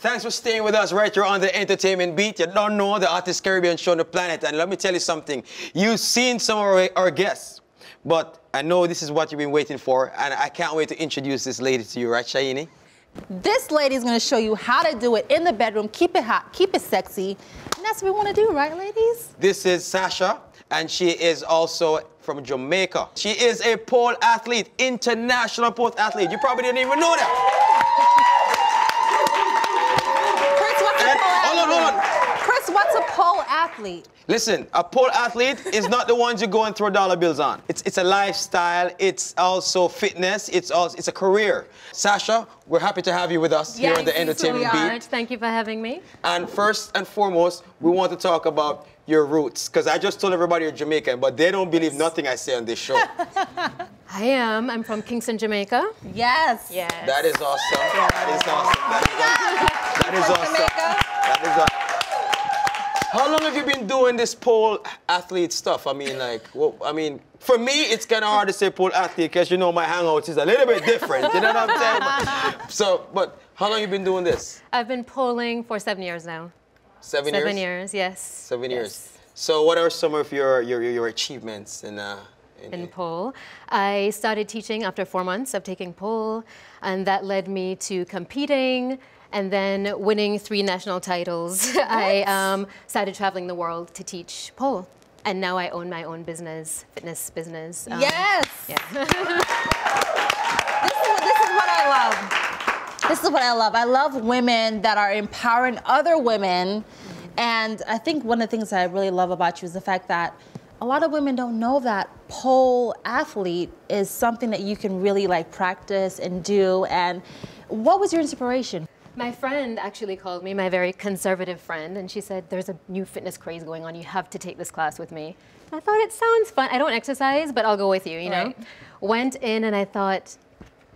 Thanks for staying with us right here on the Entertainment Beat. You don't know the Artist Caribbean show on the planet. And let me tell you something. You've seen some of our, our guests, but I know this is what you've been waiting for. And I can't wait to introduce this lady to you, right, Shaini? This lady is going to show you how to do it in the bedroom. Keep it hot, keep it sexy. And that's what we want to do, right, ladies? This is Sasja, and she is also from Jamaica. She is a pole athlete, international pole athlete. You probably didn't even know that. On, hold athlete? on. Chris, what's a pole athlete? Listen, a pole athlete is not the ones you go and throw dollar bills on. It's, it's a lifestyle. It's also fitness. It's also it's a career. Sasja, we're happy to have you with us here on the Yes, Entertainment we are. Beat. Thank you for having me. And first and foremost, we want to talk about your roots. Because I just told everybody you're Jamaican, but they don't believe nothing I say on this show. I am. I'm from Kingston, Jamaica. Yes. Yes. that is awesome. That is awesome. That is awesome. That is awesome. Jamaica. That is awesome. How long have you been doing this pole athlete stuff? I mean, like, well, I mean, for me, it's kind of hard to say pole athlete because you know my hangouts is a little bit different. You know what I'm saying? But- so, but how long you been doing this? I've been poling for seven years now. Seven, years. Seven years, yes. Seven Yes. years. So, what are some of your your, your achievements in uh, in, In pole. I started teaching after four months of taking pole, and that led me to competing and then winning three national titles. I um, started traveling the world to teach pole. And now I own my own business, fitness business. Um, Yes. Yeah. This is, this is what I love. This is what I love. I love women that are empowering other women. And I think one of the things that I really love about you is the fact that a lot of women don't know that pole athlete is something that you can really like practice and do. And what was your inspiration? My friend actually called me, my very conservative friend, and she said, There's a new fitness craze going on. You have to take this class with me. I thought it sounds fun. I don't exercise, but I'll go with you, you know? Right. Went in and I thought,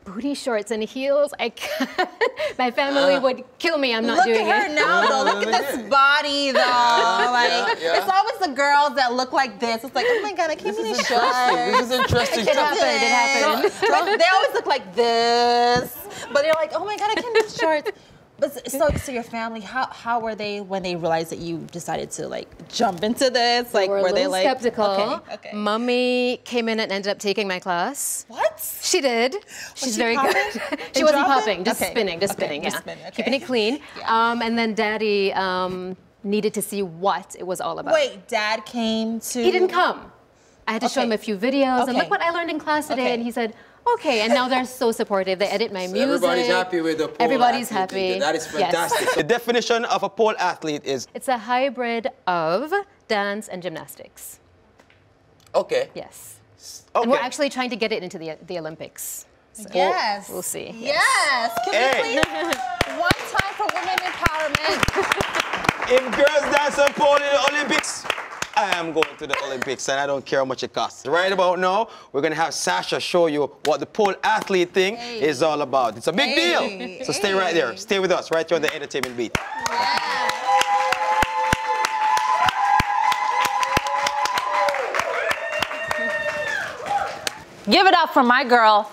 booty shorts and heels, I can't. my family would kill me. I'm not look doing at her now, though. Look at this body, though. Like yeah. it's always the girls that look like this. It's like, oh my god, I can't This be is in interesting. shorts. This is interesting. It happened, it happened. Like, they always look like this, but they're like, oh my god, I can't do shorts. But so, so your family, how how were they when they realized that you decided to like jump into this? Like, They were a were they like skeptical. Okay, okay. Mummy came in and ended up taking my class. what? She did. She's she very popping good. she wasn't popping, just Okay. spinning, just Okay, spinning, just yeah. spinning, okay. Keeping it clean. Yeah. Um, and then Daddy um, needed to see what it was all about. Wait, Dad came to. He didn't come. I had to show him a few videos and look what I learned in class today. And he said, okay. And now they're so supportive. They edit my So music. everybody's happy with the pole Everybody's athlete. happy. That is Yes. fantastic. The definition of a pole athlete is It's a hybrid of dance and gymnastics. okay. Yes. Okay. And we're actually trying to get it into the, the Olympics. So Yes. We'll see. Yes. Can Hey. we please one time for women empowerment? If girls dance on pole in the Olympics, I am going to the Olympics and I don't care how much it costs. Right about now, we're gonna have Sasja show you what the pole athlete thing Hey. is all about. It's a big Hey. deal. So stay right there. Stay with us right here on the entertainment beat. Give it up for my girl,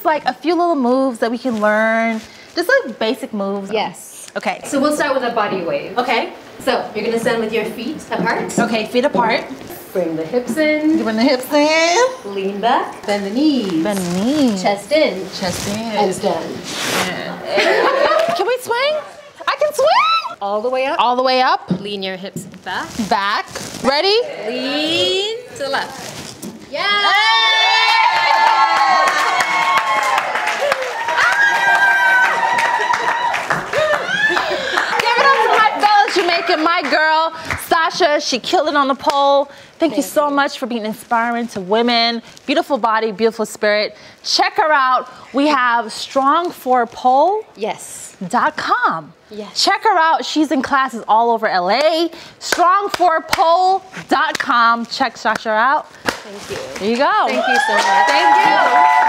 Sasja. like a few little moves that we can learn? Just like basic moves. Yes. Okay. So we'll start with a body wave. Okay. So you're gonna stand with your feet apart. Okay, feet apart. Bring the hips in. Bring the hips in. Lean back. Bend the knees. Bend the knees. Chest in. Chest in. And stand. Can we swing? I can swing. All the way up. All the way up. Lean your hips back. Back. Ready? Lean to the left. Yeah. Give it up to my fellow Jamaican, my girl, She killed it on the pole. Thank, you so much for being inspiring to women. Beautiful body, beautiful spirit. Check her out. We have strong4pole.com. Yes. Yes. Check her out. She's in classes all over LA. Strong4pole.com. Check Sasja out. Thank you. There you go. Thank you so much. Thank you.